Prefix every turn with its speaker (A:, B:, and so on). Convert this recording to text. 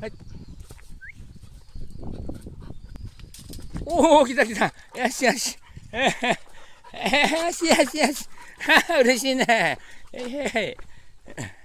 A: はい。おお、来た来た。よしよし。えー、え、よしよしよし。嬉しいね。えー、